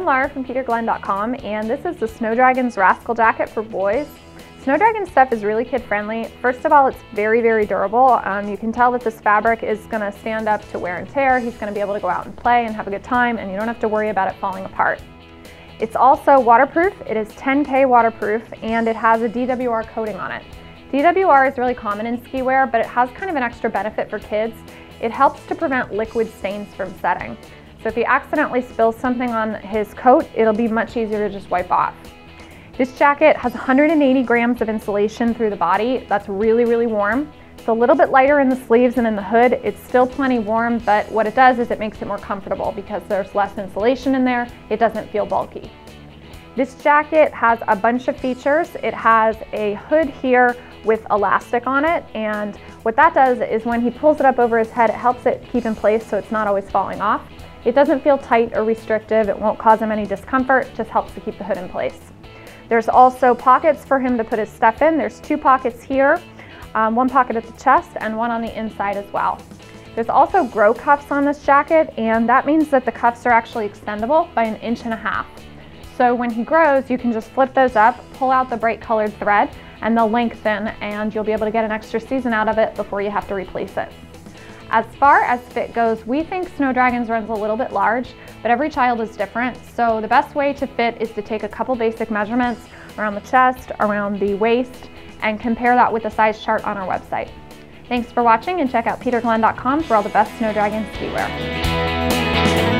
Laura from peterglenn.com and this is the Snow Dragons Rascal Jacket for boys. Snow Dragon stuff is really kid friendly. First of all, it's very, very durable. Um, you can tell that this fabric is gonna stand up to wear and tear. He's gonna be able to go out and play and have a good time and you don't have to worry about it falling apart. It's also waterproof. It is 10K waterproof and it has a DWR coating on it. DWR is really common in ski wear, but it has kind of an extra benefit for kids. It helps to prevent liquid stains from setting. So if he accidentally spills something on his coat, it'll be much easier to just wipe off. This jacket has 180 grams of insulation through the body. That's really, really warm. It's a little bit lighter in the sleeves and in the hood. It's still plenty warm, but what it does is it makes it more comfortable because there's less insulation in there. It doesn't feel bulky. This jacket has a bunch of features. It has a hood here with elastic on it, and what that does is when he pulls it up over his head, it helps it keep in place so it's not always falling off. It doesn't feel tight or restrictive. It won't cause him any discomfort, just helps to keep the hood in place. There's also pockets for him to put his stuff in. There's two pockets here, um, one pocket at the chest and one on the inside as well. There's also grow cuffs on this jacket and that means that the cuffs are actually extendable by an inch and a half. So when he grows, you can just flip those up, pull out the bright colored thread, and they'll lengthen and you'll be able to get an extra season out of it before you have to replace it. As far as fit goes, we think Snow Dragons runs a little bit large, but every child is different. So the best way to fit is to take a couple basic measurements around the chest, around the waist, and compare that with the size chart on our website. Thanks for watching and check out peterglenn.com for all the best Snow Dragon ski wear.